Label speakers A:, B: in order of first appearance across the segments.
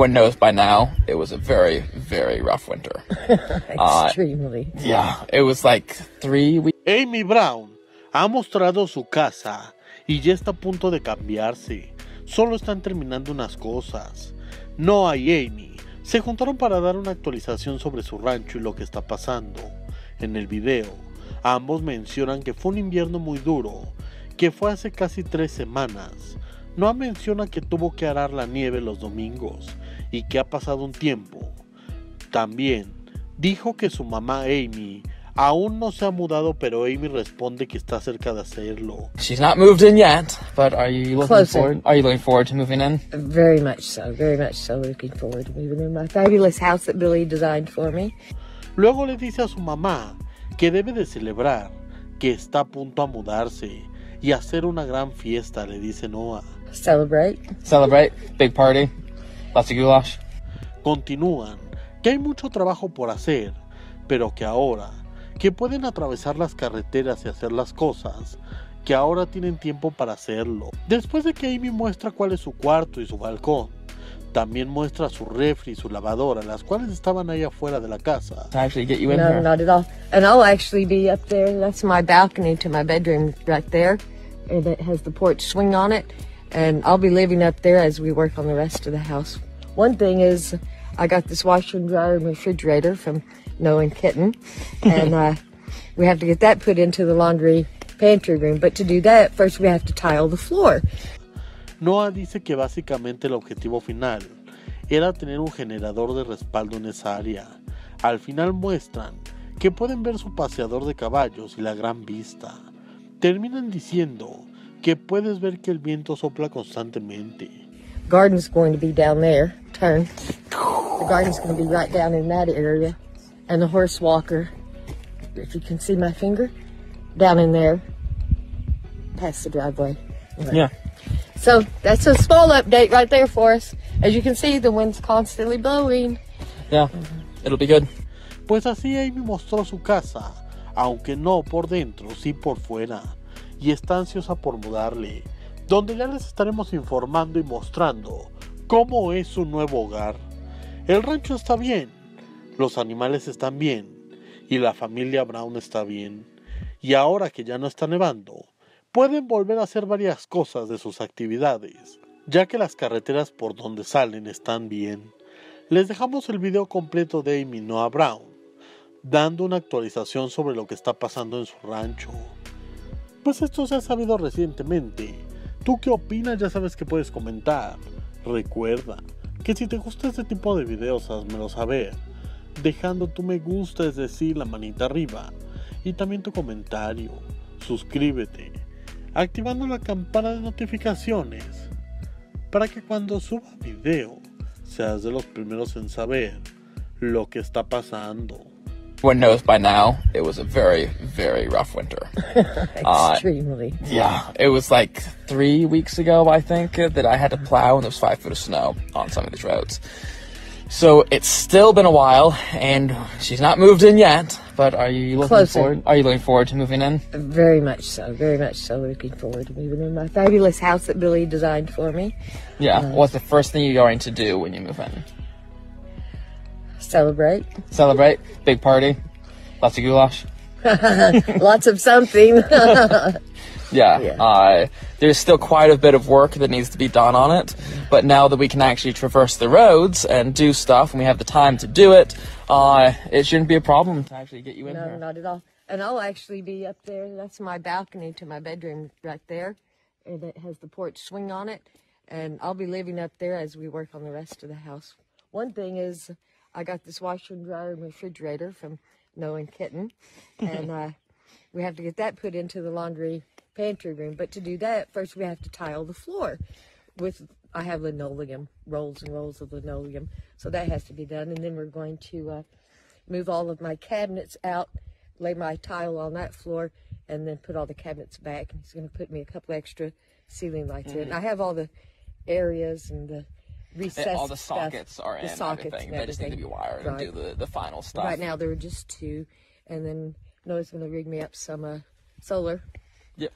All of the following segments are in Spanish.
A: Everyone knows by now it was a very, very rough winter.
B: Extremely.
A: Yeah, it was like three weeks.
C: Amy Brown ha mostrado su casa y ya está a punto de cambiarse. Solo están terminando unas cosas. Noah y Amy se juntaron para dar una actualización sobre su rancho y lo que está pasando. En el video, ambos mencionan que fue un invierno muy duro, que fue hace casi tres semanas. Noah menciona que tuvo que arar la nieve los domingos y que ha pasado un tiempo. También dijo que su mamá Amy aún no se ha mudado, pero Amy responde que está cerca de hacerlo.
A: She's not moved in yet, but are you looking
B: Closer.
A: forward? Are you looking forward to moving in?
B: Very much so. Very much so. Looking forward to moving in my fabulous house that Billy designed for me.
C: Luego le dice a su mamá que debe de celebrar, que está a punto a mudarse y hacer una gran fiesta, le dice Noah.
B: Celebrate.
A: Celebrate, big party, of goulash.
C: Continúan que hay mucho trabajo por hacer, pero que ahora que pueden atravesar las carreteras y hacer las cosas, que ahora tienen tiempo para hacerlo. Después de que Amy muestra cuál es su cuarto y su balcón, también muestra su refri y su lavadora, las cuales estaban ahí afuera de la casa.
A: To actually get you in
B: No,
A: here.
B: not at all. And I'll actually be up there. That's my balcony to my bedroom right there. And it has the porch swing on it. And I'll be living up there as we work on the rest of the house. One thing is, I got this washer and dryer and refrigerator from Noah and Kitten. And uh, we have to get that put into the laundry pantry room. But to do that, first we have to tile the floor.
C: Noah dice que básicamente el objetivo final era tener un generador de respaldo en esa área. Al final muestran que pueden ver su paseador de caballos y la gran vista. Terminan diciendo que puedes ver que el viento sopla constantemente.
B: Garden's going to be down there. Turn. The garden's going to be right down in that area. And the horse walker, if you can see my finger, down in there, past the driveway.
A: Yeah.
B: So that's a small update right there for us. As you can see, the wind's constantly blowing.
A: Yeah. Mm-hmm. It'll be good.
C: Pues así Amy mostró su casa, aunque no por dentro, sí por fuera, y está ansiosa por mudarle, donde ya les estaremos informando y mostrando cómo es su nuevo hogar. El rancho está bien, los animales están bien, y la familia Brown está bien, y ahora que ya no está nevando, pueden volver a hacer varias cosas de sus actividades, ya que las carreteras por donde salen están bien. Les dejamos el video completo de Amy Noah Brown, dando una actualización sobre lo que está pasando en su rancho. Pues esto se ha sabido recientemente. ¿Tú qué opinas? Ya sabes que puedes comentar. Recuerda que si te gusta este tipo de videos, házmelo saber. Dejando tu me gusta, es decir, la manita arriba. Y también tu comentario. Suscríbete. Activando la campana de notificaciones. Para que cuando suba video, seas de los primeros en saber lo que está pasando.
A: Everyone knows by now it was a very, very rough winter. Uh,
B: Extremely.
A: Yeah, it was like three weeks ago, I think, uh, that I had to plow and there was five foot of snow on some of these roads. So it's still been a while, and she's not moved in yet. But are you looking
B: Closer.
A: forward? Are you looking forward to moving in?
B: Very much so. Very much so. Looking forward to moving in my fabulous house that Billy designed for me.
A: Yeah. What's the first thing you're going to do when you move in?
B: Celebrate.
A: Celebrate, big party, lots of goulash.
B: Lots of something.
A: Yeah.
B: Yeah.
A: Uh, there's still quite a bit of work that needs to be done on it, but now that we can actually traverse the roads and do stuff, and we have the time to do it, uh, it shouldn't be a problem to actually get you in
B: No,
A: here.
B: not at all. And I'll actually be up there. That's my balcony to my bedroom right there. And it has the porch swing on it. And I'll be living up there as we work on the rest of the house. One thing is, I got this washer and dryer and refrigerator from Noah and Kitten. And uh, we have to get that put into the laundry pantry room. But to do that, first we have to tile the floor with I have linoleum, rolls and rolls of linoleum. So that has to be done. And then we're going to uh, move all of my cabinets out, lay my tile on that floor, and then put all the cabinets back. And he's going to put me a couple extra ceiling lights in. I have all the areas and the recessed
A: all the
B: stuff,
A: sockets are
B: the
A: in and
B: sockets
A: everything.
B: and
A: They just need to be wired
B: Right.
A: and do the, the final stuff.
B: Right now there are just two, and then Noah's going to rig me up some uh, solar.
A: Yep.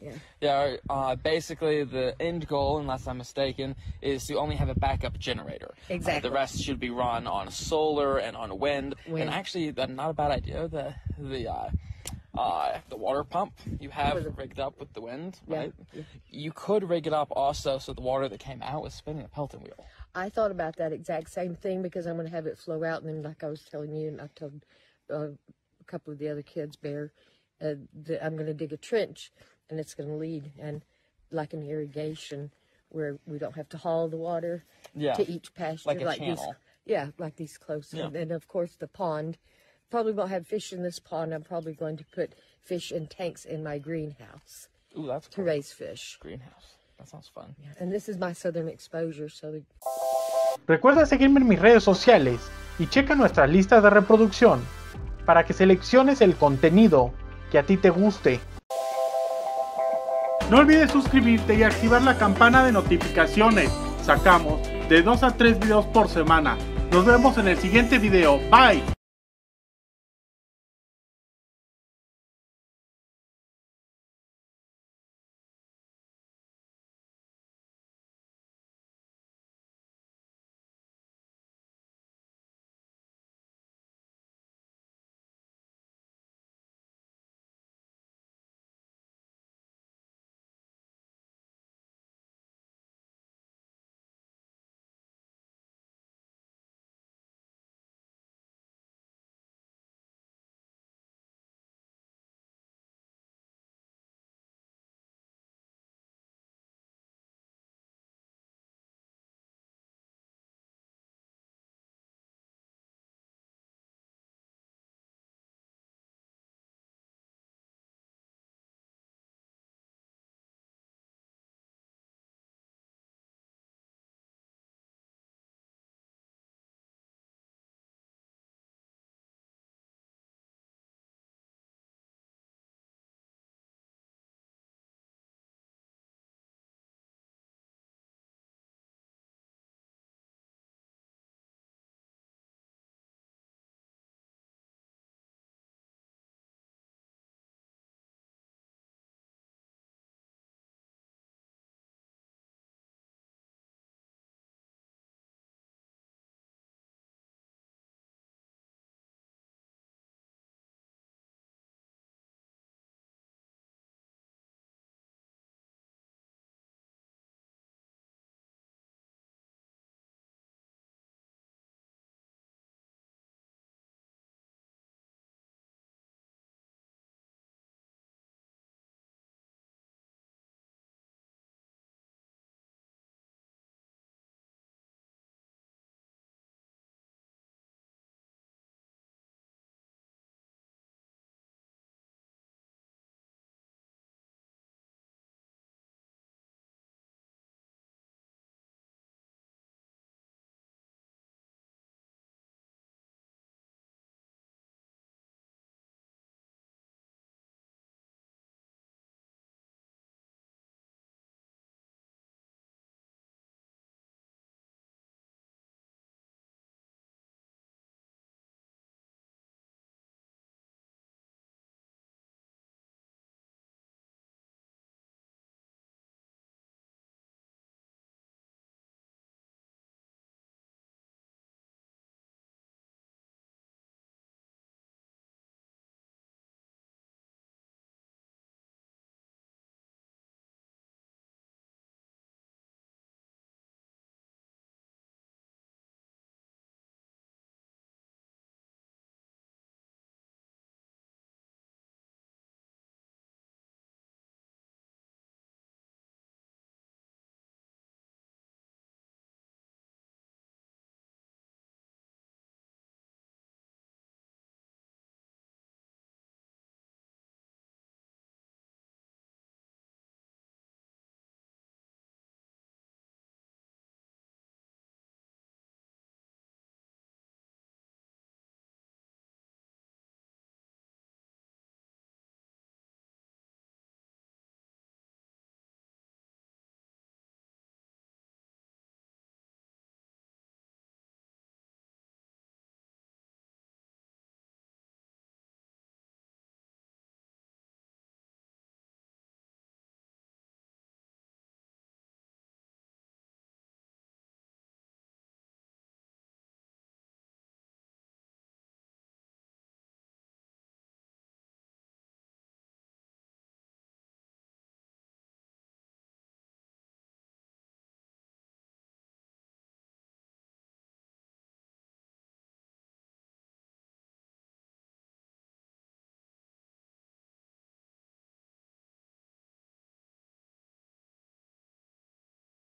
B: Yeah.
A: Yeah, uh, basically the end goal, unless I'm mistaken, is to only have a backup generator. Uh,
B: Exactly.
A: the rest should be run on solar and on wind.
B: Wind.
A: And actually, that's not a bad idea. The the uh, the water pump you have rigged up with the wind,
B: Yeah.
A: right? You could rig it up also so the water that came out was spinning a Pelton wheel.
B: I thought about that exact same thing because I'm going to have it flow out, and then, like I was telling you, and I told uh, a couple of the other kids, Bear, uh, that I'm going to dig a trench, and it's going to lead and like an irrigation where we don't have to haul the water
A: Yeah.
B: to each pasture
A: Like a
B: these. Yeah, like these close,
A: Yeah.
B: and then of course the pond. Probably won't have fish in this pond. I'm probably going to put fish in tanks in my greenhouse
A: Ooh, that's
B: to
A: cool.
B: raise fish.
A: Greenhouse. That sounds fun.
B: And this is my southern exposure, so the
D: Recuerda seguirme en mis redes sociales y checa nuestras listas de reproducción para que selecciones el contenido que a ti te guste. No olvides suscribirte y activar la campana de notificaciones. Sacamos de 2 a 3 videos por semana. Nos vemos en el siguiente video. Bye.